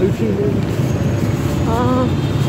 Are? Ah.